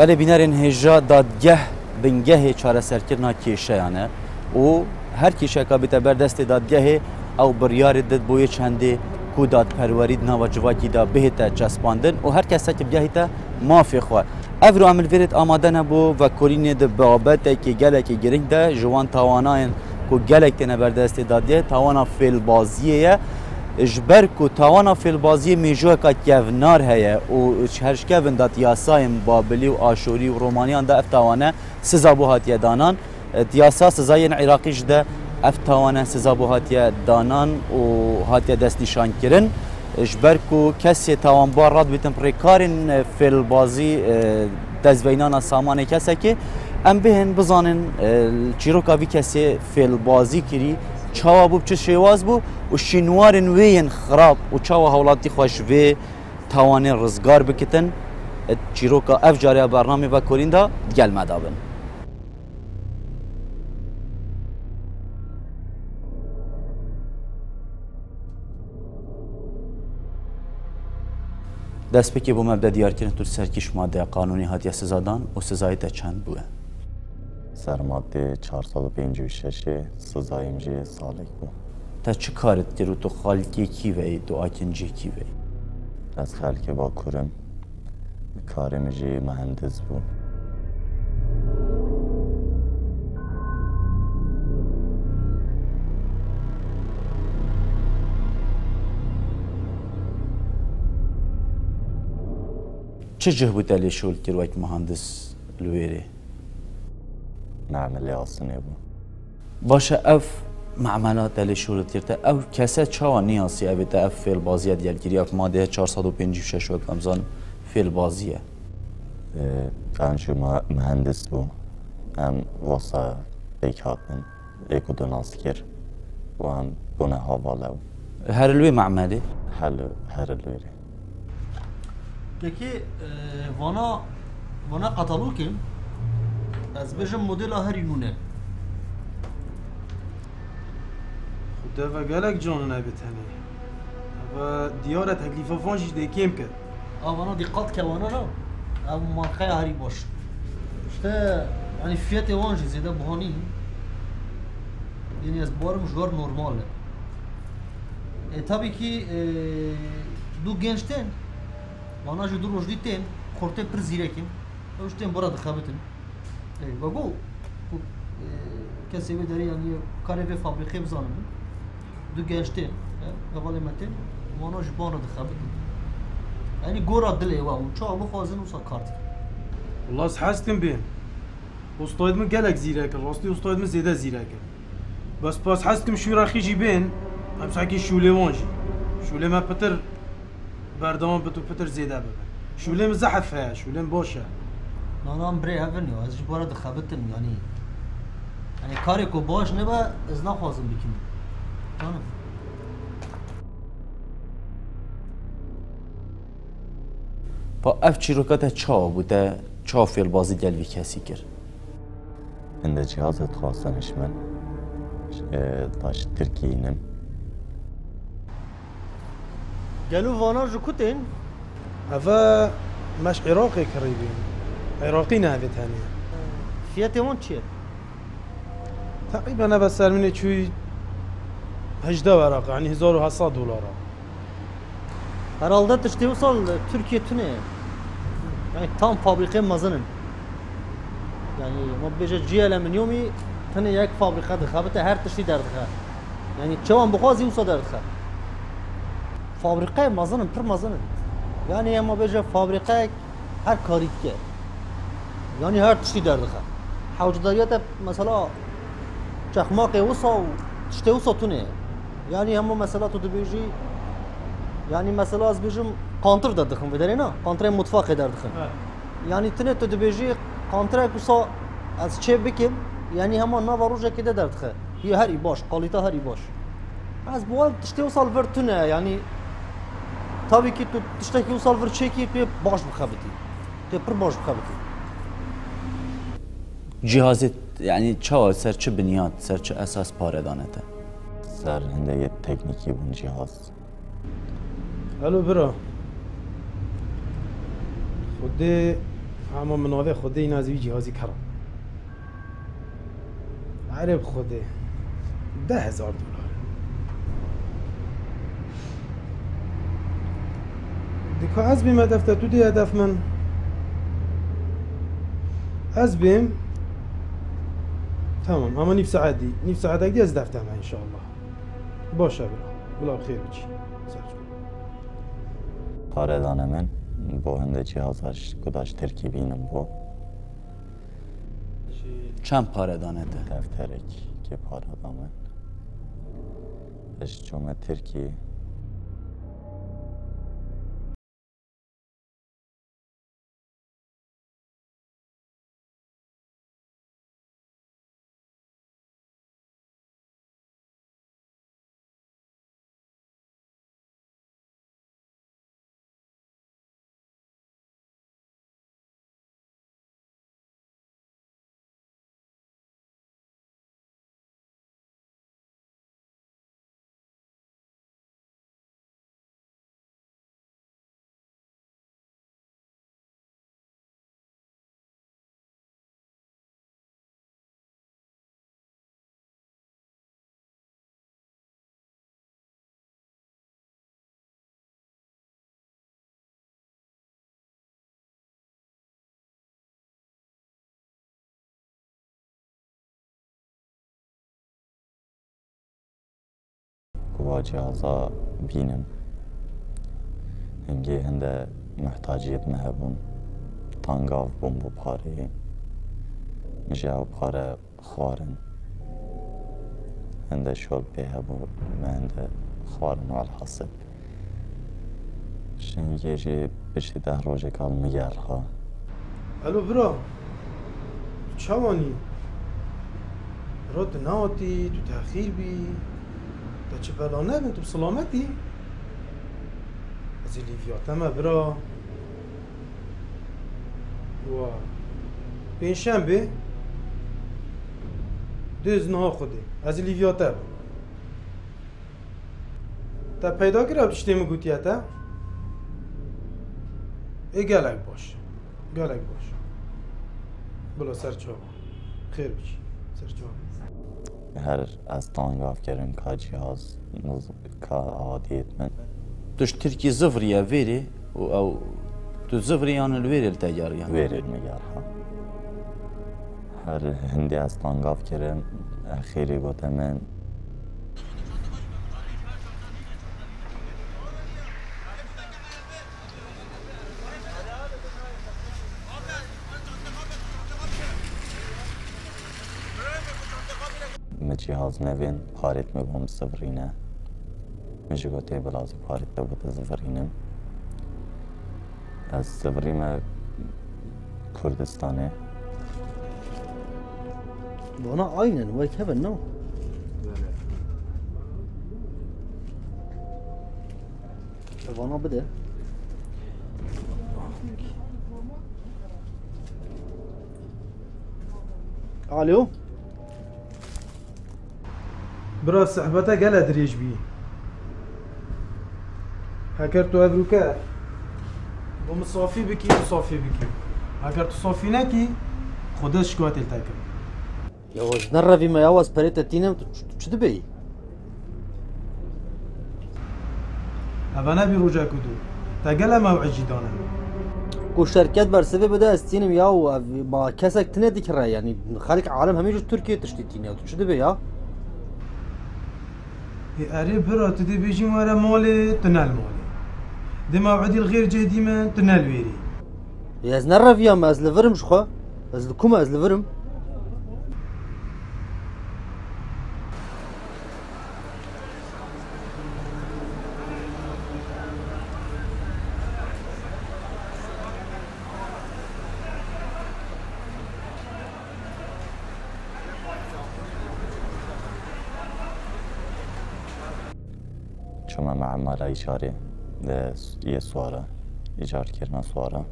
بله بینرین هجا دادگه بنگه چاره سرکرنا کیشیانه و هر کیشه که بیت بردست دادگه او بریار دد بوی چنده کو داد پرورید نوا جواکی دا بهتا چسباندن. و هر کس که بگهیتا مافی خواه اف رو عمل ورد آماده نبو و کورین ده بابت که گلک گرنگ ده جوان تواناین کو گلک تنه بردست دادیه توانا فیل بازیه جبر کو توانا فیل بازی میجو که کونار هیه و هرش کون دات یاسایم بابلی و آشوری و رومانیان ده افتوانه سزا بو هاتیه دانان دیاسا سزاین عراقیش ده افتوانه سزا بو هاتیه دانان و هاتیه دست نشان کرن جبر کو کسی توانبار راد بیتن پریکارین فیل بازی دزوینانا سامان کسی که ام بهن بزانن چیروکا وی کسی فیل بازی کری çawa bû çi şêwaz bû û şînwarên wê yên xirab û çawa hewlatî xwe ji vê tawanên rizgar bikitin çîroka ev cariya bername vekorîn da gelme dabin. دەستپێکی بۆ مەبدە دیارکردن تو سەرکیش مادەیە قانونی هاتیە سزادان و سزای دەچەند بووە. بوه سر ماده 456 سزایم جه سالک بو تا چه کارت کرد تو خالکی کی وی دو آکنجی کی وی از خلک با کرم کارم جه مهندس بو چه جه بود علی شول کرد وقت مهندس لویره معمل آسانه بو باشه اف معملات علی شول کرد او کسا چاوا نیاسی اوی تا اف فیل بازیه دیلگیری اف ماده 456 وقت امزان فیل بازیه قانشو مهندس بو هم واسه ایک هاتن ایکو دو ناسکر و هم بونه حواله بو هر لوی معملی هر هر لویره Peki e, vana vana katalogim از بچه مدل آهری نونه. خدا و گلک جان نه نی. و دیار تغییر فنجی دیکیم کرد. آبنا دقت که آبنا نه. اما من خیلی آهری باش. شده. یعنی فیت فنجی زیاده بهانی. یعنی از بارم جور نورماله. ای تابی کی دو گنجتن. و آنها چه دو روز دیتیم. کرته پر زیره کیم. اوه شدیم برادر خبرتیم. و بو کسی داری یعنی کاری به فابریکه بزنم دو گشتی اولی مدتی و آنها جبران دخیل بودن. یعنی گور دلی و اون چه اما خواهیم نوسا کرد. الله از حسیم بیم. استاد من گله زیره کرد. راستی استاد من زیاد زیره کرد. بس پس حسیم شور آخریجی بین. هم سعی شوله وانجی. شوله من پتر بردم بتوان پتر زیاد بده. شوله من زحفه. شوله باشه. نه نه بری هفن یا از جبر د یعنی یعنی کاری کو باش نبا از نخوازم بکنی تانم با اف چی رو کده چا بوده چا فیل بازی گل بی کسی گر این ده جهاز اتخواستنش من داشت ترکی اینم. گلو وانا جو کتین؟ اوه مش عراقی کریبین. عراقينا هذا ثانية Fiyatê wan çi ye? تقريبا انا بس مني شوي هجدة ورق يعني 1700 دولار Herhalde tiştê wisa li Türkiye tune ye. Yani tam fabrikê mezinin. Yani ma bêje ciyê min yomî tune yek fabrika dixebite her tiştî derdixe. Yani çawan bixwazî wisa derdixe. Fabrikayê mezinin pir mezinin. Yani ema bêje fabrikayek her karî یعنی هر چی درد خواهد حوج مثلا چخماق وصا و تشت وصا تونه. یعنی همه مثلا تو دو بیجی یعنی مثلا از بیجم قانتر درد خواهد بداری نا قانتر مطفاق درد خواهد بله. یعنی تنه تو دو بیجی قانتر وصا از چه بکیم؟ یعنی همه نا و روجه که درد یه هر باش قالیتا هر باش. از بوال تشت وصا الور تونه. یعنی تا وی که تو تشت وصا الور چه که باش بخواهد تو پر باش بخواهد جهازت یعنی چاوا سر چه بنیاد سر چه اساس پاره دانته سر هنده یه تکنیکی بون جهاز. الو برا خودي اما مناوه خوده این از جهازی کرم عرب خوده ده هزار دلار. دیکا از بیم هدف تو دی هدف من. از بیم تمام. اما نيف ساعت دي نيف ساعت دي از دفتر ان شاء الله باشه برا بلا بخیر بچی. پارهدان من با هنده جهازش کداش ترکیبینم بو چند پاره دانته دفترک که پارهدان من اش جمعه ترکی جهازا بینم. هنگی هنده محتاجیت مهبون تانگاف بوم بو پاره. مجاو پاره خوارن. هنده شول بيهبو ما هنده خوارن على الحسب شنگی جي بشي ده قال ميارها الو برا چوانی رد ناتی تو تأخیر بی. تا چه بلا نبین تو بسلامتی از لیویاتمه برا. و پین شنبه؟ دوز نها خوده از لیویاته تا پیدا کرد تشتیم گوتیه تا ای گلک باش. گلک باش. بلا سر خیر بشی. سر هر از تانگاف کرن کا جهاز نز کا عادیت من توش ترکی زفریه ویری و او تو زفریان الویری التجار يعني ويري المجارها هر هندي از تانگاف کرن خیلی گوته جیهاز نوین پارت می بوم زفرینه میشه گوته بلازی پارت دو بود زفرینم از زفریم کردستانه. وأنا آینن وای کبن نو. وأنا بده. آلو؟ براس صحبەتە گەلە درێژ بی هەکەر تو ئەبروکە بۆ مسافی بکی مسافی بکی هەکەر تو سافی نەکی خودە شکواتێ تاکە یەوەش نەڕەویمە یاواز پەرێتە تینم چ دبی ئەە نەبی ڕۆژە کودو تا گەلە مەوعجی دانە و شرکت برسبه بده استینم یا و با کسک تنه دیکره یعنی يعني خلق عالم همیشه ترکیه تشتی تینه تو چه ده یا اره برا تو دی بیجیم وره ماله تو نل ماله دی موعدی الغیر جدی من تو نل ویری یز نرفیم از لورم شخوا از لکوم از لورم لفرم چون مع مالا ایجاره ده یه سواره ایجار کردن سواره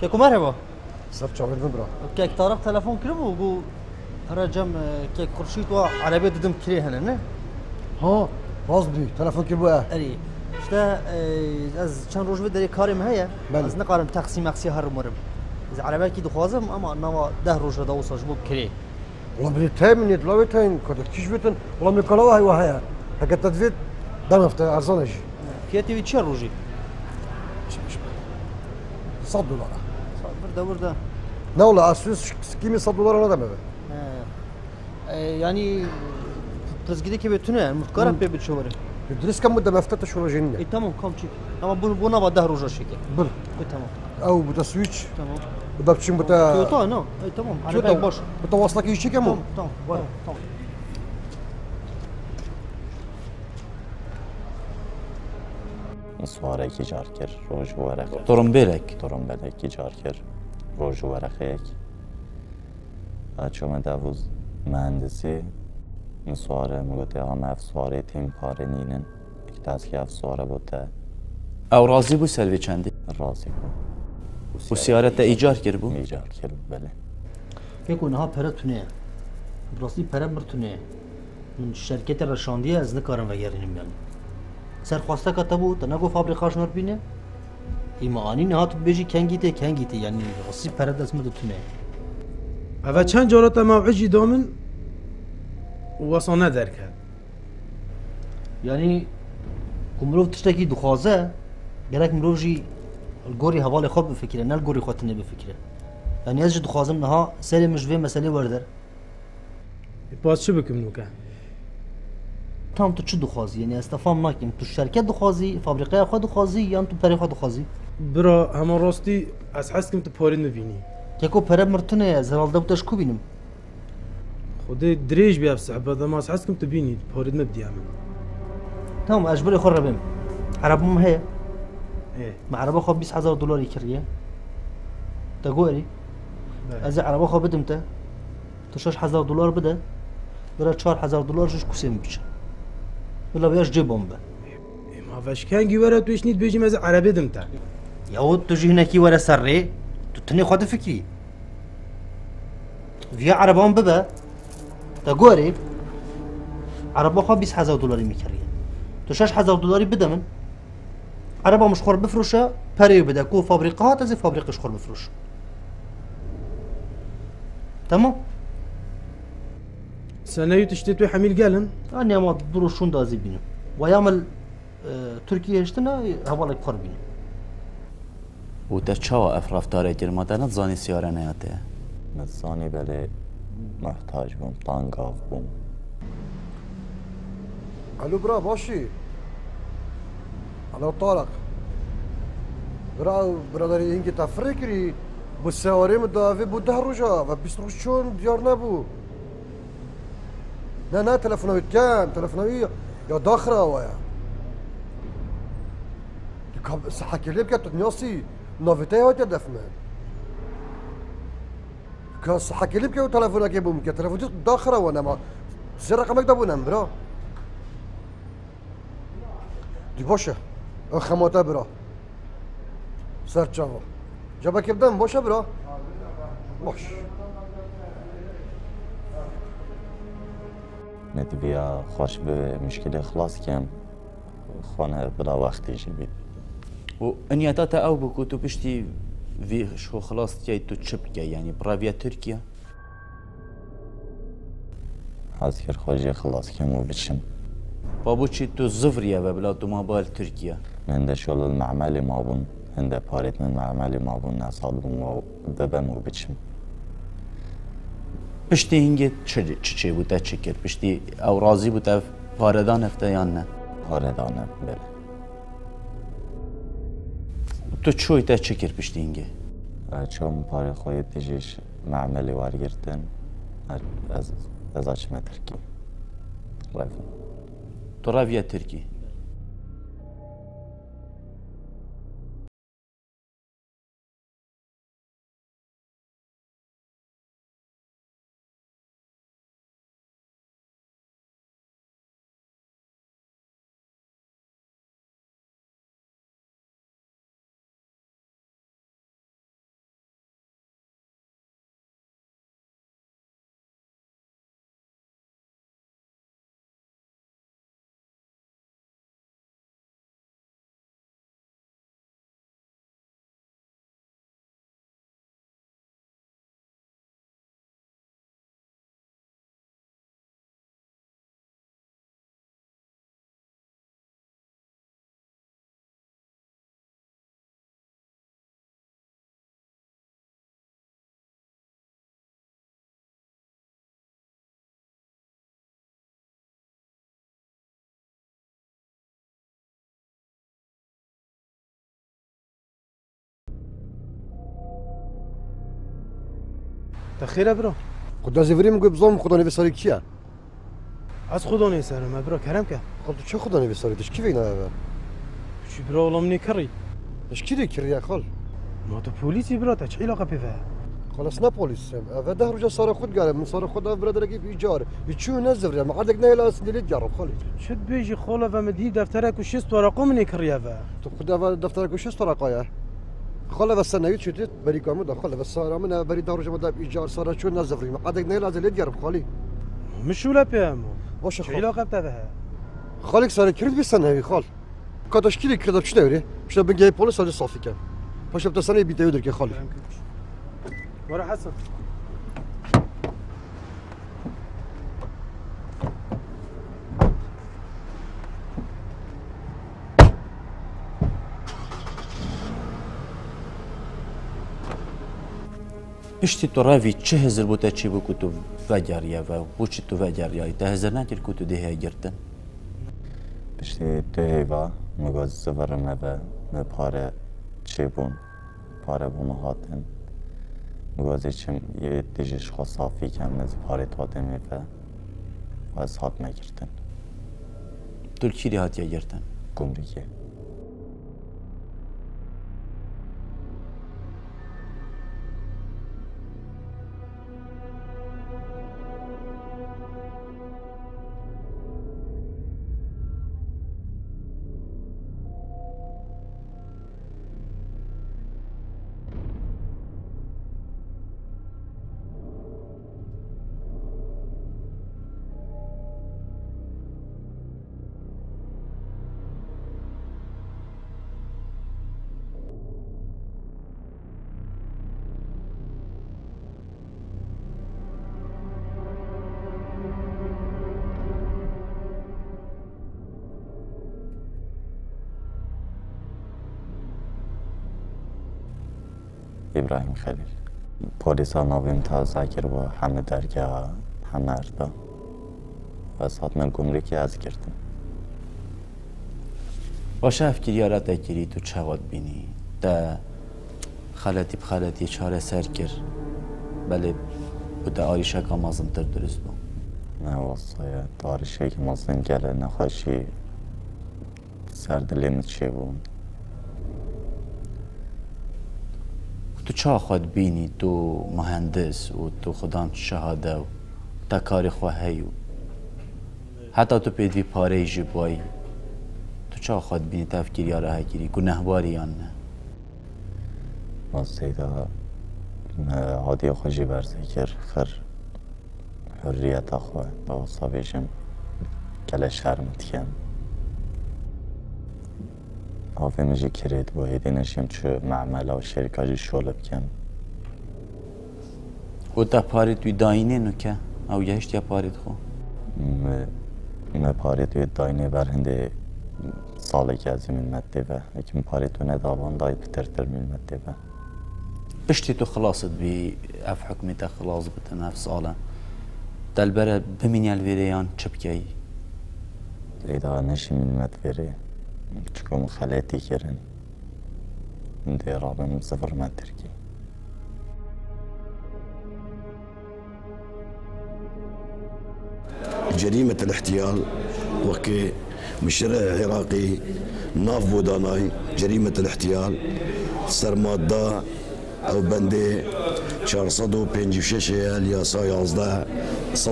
كيكو مرحبا صف شغل برا كيك طارق تلفون كربو وقو رجم كيك خرشيت و عربية ددم كري هنا نه ها راست بی تلفن کی بوه اري شتا از چند روز بدري كارم هيا بله. از نقارم تقسيم اقسي هر مرم از عربه کی دخوازم اما نوا ده روز دا وصل جبو بكري والله من تايم لا ويتاين كنت كيش بيتن والله من كلاوها هي وهي هكا تدفيت دنفت ارزانجي فياتي في تشر روجي 100 دولار بردا بردا لا والله اسوس كيمي 100 دولار هذا ما يعني تسجيلي كي بتونه متكرر بي بتشوري يدرس كم مده ما افتتش ولا جنيه اي تمام كم تشيك اما بو بو نوا ده روز شيكي بل اي تمام او بدا سويتش تمام بدا بتشم بتا تويوتا نو اي تمام عربه تويوتا باش بتا واصلك يجي كم تمام تمام تمام سوارێکی جار کرد ڕۆژ وەرەق تۆڕمبێلێک تۆڕمبەلێکی جار کرد ڕۆژ وەرەقەیەک چۆمە داوز مهندسی سوارە مگوتی ئەمە ئەف سوارێ تیم پارە نینن تاسکی ئەف سوارە بۆتە ئەو ڕازی بوو سەروێ چەندی ڕاستی بوو و سیارەتە ئیجار کرد بوو میجار کرد بەێ يكون ها پره تونه براستی پره مرتونه من شرکت رشاندی از نکارم وگرینیم یعنی سر خواسته کتبو تا نگو فابریکاش نور بینه. ایمانی نهات بيجي كنجيتي كنجيتي يعني راستی پره دست مدتونه هذا كان جارته موعجي دومن وصلنا درك هذا يعني كمروف تشتكي دخوازه گرک مروف جي الگوری حوال خود بفکره نه الگوری خودت نه بفکره. يعني از جي دخوازم نها سر مجوه مسئله وردر. باز شو بكم نوكا tam تام تو چه دخوازی؟ یعنی استفام نکیم تو شرکت دخوازی فابریقه خود دخوازی یا تو پری خود برا همه راستی از حس کم تو پاری نبینی. یکو پره مرتونه زلال دو تاش کو بینیم؟ خود دریج بیاب صحبه دم از حس کم تو بینی. پاری نبدیم تام اجبر خور ربم عرب مم هی ما عرب خواب 20 هزار دلار یکریه بله. از عرب خواب بدم تا تو 6 هزار دلار بده. برای 4 دلار شش کسیم بچه ولا بياش جيبهم به ما فاش كان جي ورا توش نيت بيجي مز عربي دمتا يا ود تجي هنا كي ورا سري تتني خد فكري في عربهم ببا تقولي عربه خو بيس حزاو دولاري ميكري تو شاش حزاو دولاري بدا من عربه مش خور بفروشا باريو بدا كو فابريقات از فابريقش خور بفروش تمام سنة يتشتي تو حميل قالن. أنا ما برو شون دازي بينو. ويعمل تركيا هشتنا هبالك قرب بينو. و تا چاو افرافتاری تیر مدن زانی سیاره نیاته؟ من زانی بله محتاج بون، تانگاف بون الو برا باشی؟ الو طارق. برا برادری اینکه تفره کری به سواره مداوی بود ده و بیست روش چون دیار نبود. Ne, ne, telefonavikkan, telefonaviy يا dohrava ya. الصحة كي لعب يا نيوسي نوفيتي هو تدف مان كان الصحة كي لعب كانت تلفونك يا بومك تلفون جيت داخرة وأنا ما زر رقمك دابونا مرا دي بوشة. اخا موتا برا. سار تشافا جابك يبدا بوشة برا. بوش. نتبیا خوش به مشکل خلاص کم. خوانه بلا وقتی جی بید و انیاتا تا أو بکو تو پشتی وی شو خلاص تیای تو چپ که یعنی براویا ترکیه؟ از کر خوشی خلاص کم و بچم. بابو چی تو زفریه و بلا تو ما بال ترکیه؟ من ده شغل المعمل ما بون هنده پارت من معمل ما بون نصال بون و دبم و بچم. پشتی اینگه چه چه, بود؟ بوده؟ چه کرد پشتی او راضی بوده؟ واردان افته یا نه؟ واردانه بله. تو چوی ده چه کرد پشتی اینگه چون پاره خواهی دیجیش معملی وار از از اچمه مترکی رفت تو رفت یه ترکی؟ تخیره برا خدا زیوری میگه بزام خدا نویساری کیه؟ از خدا نیسرم برا کرم که. خب چه خدا نویساری دش کی وینا اول؟ چی برا ولم نیکری دش کی دی کریه خال؟ ما تو پلیسی برا تا چه علاقه پیفه خلاص نه پلیس اول ده رجا صار خود قال من صار خود برادر کی ایجار یچو نزفر ما عندك نه لاس دلی جرب خالی شد بیجی خاله و مدی دفترک و شست ورقه من و تو خدا اول دفتر کو شست طرقايه خلا بس نوید شدید بری کامو دا خلا بس صار من بری دار جمع دا ایجار صار چون نزفری ما. عندك نه لاس دلی جرب خالی. مشوله پیام. باشه چه خال علاقه بتفه خالك صار كرد بس نوی خال. کاتش کی کرد؟ چه دوری مش بنجي پلیس از صافی کن باشه تا سنه بیته در که خالی. برا حسن. پشتی تو راوی چه هزار بوده چی بو تو وگریه و بو چی تو وگریه ده هزار نگیر که تو دهه گرتن پشتی تو هیوا مگاز زورم و نه پاره چی بون پاره بون هاتن مگازی چم یه دیجش خوا صافی کم نز پاره تادمی و و از هات نگرتن تو کی هاتیه گرتن گمرکی ابراهیم خلیل. پلیسا ناویم تازه کرد و همه درگاه همه اردا و از هاتمن گمرکی از گرتن. باشه افکریارا دگیری تو چواد بینی. ده خالتی بخالتی چاره سر کر. بله bu da arişa kamazındır dürüst bu. نه واسه دارشه که مازن گله نخواشی سردلین چی بون تو چا خود بینی تو مهندس و تو خدام شهاده و تا کاری خواهی و حتی تو پیدوی پاره جبایی؟ تو چا خود بینی تفکیر یا راه گیری گنهباری یا نه؟ واسه دا عادی خوشی برزه کر خر حریت خواه با واسه بیشم گله شرمت کن نشیم چه معمله و شرکاجی شوله بکن. و تا پاری توی داینه نو که؟ او یهشت یا پارید خو؟ ما پاری توی داینه برهنده ساله که از من مده و لیکن پاری تو ندابان دای پترتر من مده و. بشتی تو خلاصت بی اف حکمی تا خلاص بتن اف ساله دلبره بمینی الویریان چه بکی لیدا نشی من مد تكون خالاتي كرن نديرها من صفر ما تركي جريمة الاحتيال وكي مشرع عراقي ناف بوداناي جريمة الاحتيال سر مادة أو بنده 456 الياسا 11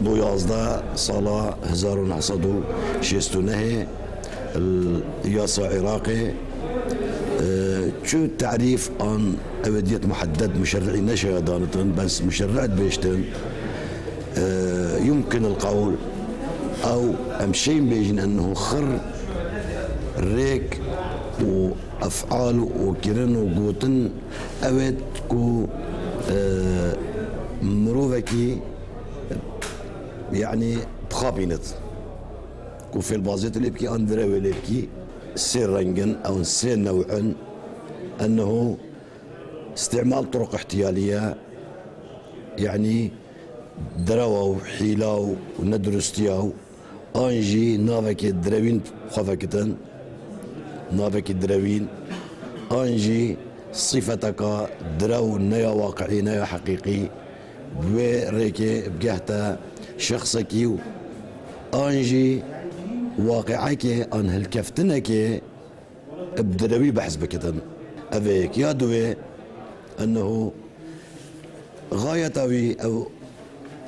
111 سالا 1969 الياسا عراقي أه، شو التعريف عن أبدية محدد مشرعي نشأ دانتن بس مشرعت بيشتن؟ أه، يمكن القول أو امشين بيجن أنه خر ريك وأفعال وكرن وقوتن اوت كو آه، مروفكي يعني بخابينت. وفي البازيت اللي يبكي أندراوي اللي يبكي سير رنجن أو سير نوعا أنه استعمال طرق احتيالية يعني دراوا حيلاو وندرستياو أنجي نافك دراوين خفكتن نافك الدراوين أنجي صفتك دراو نيا واقعي نيا حقيقي بويريكي بقهتا شخصك يو أنجي واقعكي ان هالكفتنكي بدروي بحث بكتن. أفيك يا دوي أنه غاية أو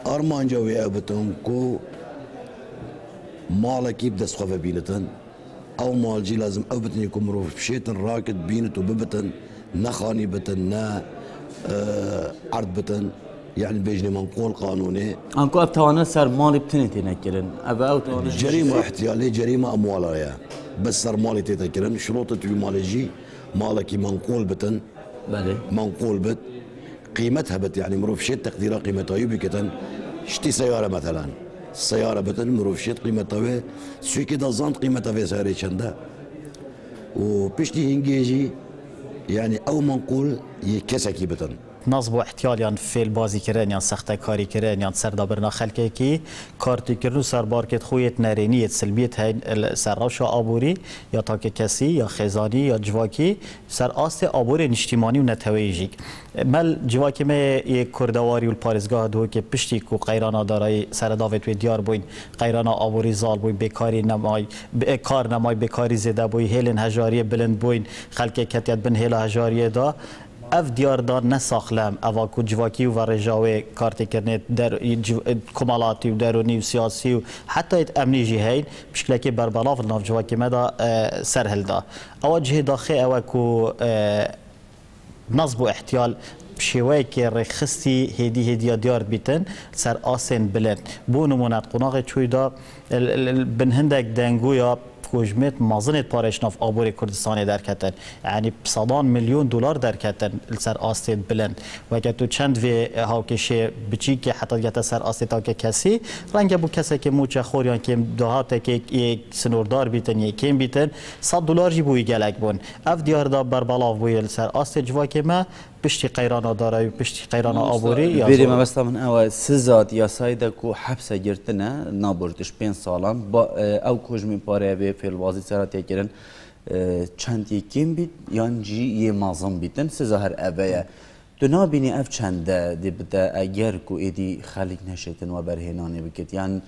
ارمان جوي ابتون كو مالكي بدس خوفا بينتن. أو مالجي لازم ابتن يكون مروف بشيتن راكد بينت وببتن نخاني بتن نا آه عرض بتن. يعني بيجني منقول قانوني انکو اف توانه سر مالی بتنی تینکرن او او توانه جريمة احتيالية جريمة أموالها بس صار مالي تتكرن شروط تبي مالجي مالك منقول بتن. بله. منقول بت. قيمتها بت يعني مروف شيت تقديرها قيمتها يبي كتن شتي سيارة مثلا. السيارة بتن مروف شيت قيمتها سوي كده زانت قيمتها في سعري شندا وبشتي هنجيجي يعني أو منقول يكسكي بتن نصب و احتیالیان فیل بازی کردن یا سخته کاری کردن یا سردابرنا خلکه کی کارتی کردن سر بارکت خویت نرینیت سلبیت هین سر روش آبوری یا تاک کسی یا خزانی یا جواکی سر آست آبور نشتیمانی و نتویجیک مل جواکی ما یک کردواری و پارزگاه دو که پشتی کو قیرانا دارای سر داوت و دیار بوین. قیرانا آبوری زال بوین بیکاری نمای کار نمای بیکاری زده بوین. هیلن هجاری بلند بوین. خلکه کتیت بن هیلا هجاری دا. اف دیاردار نساخلم اوا کو جواکی و رجاوی کارتی کرنت در جو- کمالاتی و درونی و سیاسی و حتی ایت امنی جی هین بشکل که بربلاف ناف جواکی مدا اه، سرهل دا اوا جه داخل اوا کو اه، نصب و احتیال شیوه که رخصتی هدی هدیا دیار بیتن سر آسن بلند بو نمونت قناغ چوی دا ال- ال- ال- بن هندک دنگویا کوجمت مازنت پارش ناف آبور کردستان در کتن یعنی صدان میلیون دلار در کتن سر آستید بلند. و اگه تو چند وی هاوکشه بچی که حتی گتا سر آستید ها که کسی رنگ بو کسی که موچه خوریان که دهات که یک سنوردار بیتن یک کم بیتن صد دلار جی بوی گلک بون. اف دیار دا بربلاف بوی سر آستید جوا که ما پشتی قیرانا داره و پشتی قیرانا آبوری یا بیری زور. ما بستا من او سزاد یا سایده کو حبسه گرتنه نابردش پین سالان. با اه، او کجمی پاره به فیل بازی سرات یکرن اه، چند یکیم بیت یان جی یه مازم بیتن. سزا هر اوه تو نابینی اف چنده دی بده اگر کو ایدی خلیق نشیتن و برهنانه بکت. یان اه،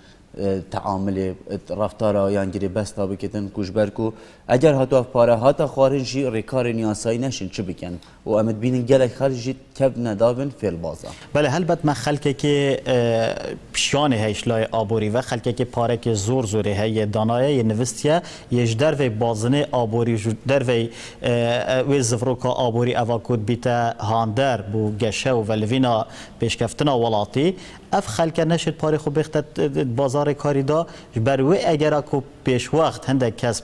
تعامل رفتارا یان گیری بستا بکتن کشبر کو اگر هاتو اف پاره هاتا خارجی ریکار نیاسایی نشین. چه بکن؟ و امد بینن گلک خارجی کب ندابن فیل بازا. بله هلبت ما خلکه که اه، پیشان هیش لای آبوری و خلکه که پاره که زور زوری هی دانایه یه نوستیه یش در وی بازنه آبوری جو در وی اه، اه، وی زفروکا آبوری اوا کود بیتا هاندر بو گشه و ولوینا پیشکفتنا ولاتی اف خلکه نشد پاره خو بختت بازار کاری دا بر وی اگر اکو پیش وقت هنده کس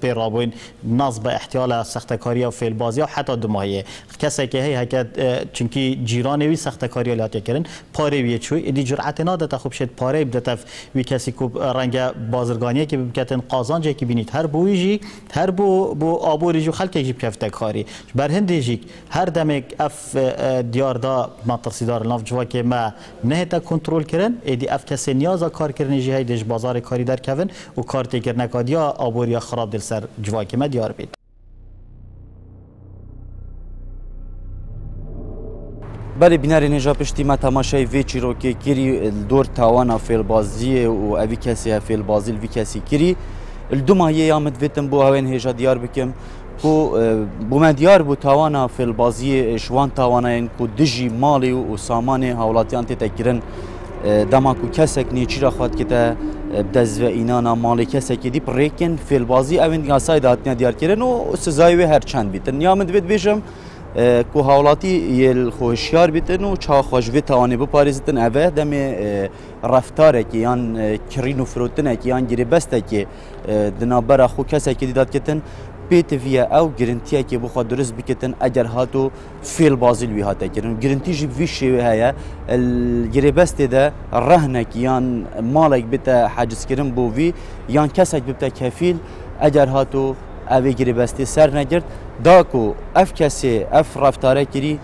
پیرابوین نصب احتیال سخت کاری و فیل بازی و حتی دماهیه کسی که هی هکت چونکی جیران وی سخت کاری لات کردن پاره وی چوی. ادی جرأت ناده تا خوب شد پاره بدت وی کسی کو رنگ بازرگانی که بکتن قازان جه که بینید. هر بویجی هر بو بو آبوری جو خلک جیب کفته کاری. بر هر دمک اف دیار دا منطقه دار ناف جوا که ما نه تا کنترل کردن ادی اف کسی نیاز کار کردن جی هیدش بازار کاری در کردن و کار تکر نکادیا آبوری خراب دل سر جوا که ما دیار بید بله بیناری نجا پشتی ما تماشای وی چیروکی کری دور تاوانا فیل بازی و اوی کسی فیل بازی وی کسی کری الدو ماهیه یامد ویتم بو هاوین هیجا دیار بکم. کو بو من دیار بو تاوانا فیل بازی شوان تاوانا این کو دجی مالی و سامان هاولاتیان تی تکرن دما کو کسک نیچی را خواد کتا دز و اینانا مالی کسک دی پریکن فیل بازی اوین یاسای دهاتنیا دیار کرن و سزای وی هر چند بیتن یامد وید بیشم کو هاولاتی یل خوشیار بیتن و چا خوش وی توانی بپاریزتن. اوه دم رفتاره که یان کرین و فروتنه که یان گیری بسته که دنابرا خو کسه که دیداد کتن. پێتڤە ئەو گرنتیەکی بخوا درست بکەن ئەگەر هات و فێل بازیل وی هاتەکردن گرنتیژی وی شێوێ هەیە گرێبەستێدا ڕەهنێکی یان ماڵێک بتە حەجزکردن بۆ وی یان کەسێک ببتە کەفیل ئەگەر هات و ئەوێ گرێبەستی سەر نەگرت داک و أف کەسێ ئەف ڕفتارەگیری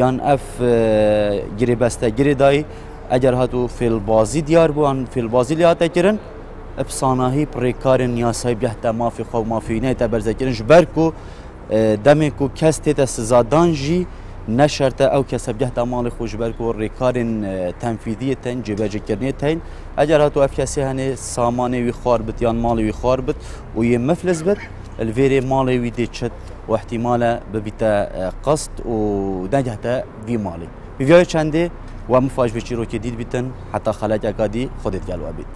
یان ئەف آه، گرێبەستە گرێدایی ئەگەر هاتو و فێلبازی دیار بووان فێلبازی لی هاتەکردن بصناهي بريكارن يا سايب يحتى ما في خو ما في نيتا برزكرنش بركو آه، دمكو كستيتا سزادانجي نشرت أو كسب جهت مال خوش بركو ريكار آه، تنفيذيه تن جبهه كرني تن. اجر هاتو اف كسي هني ساماني وي خاربت يان مال وي خاربت وي مفلس بت الفيري مال وي دي تشت واحتمال ببيتا آه، قصد ونجحت في مالي بفيا چندي ومفاجئ بشيروكي ديد بتن حتى خلاج اكادي خودت قالوا بيت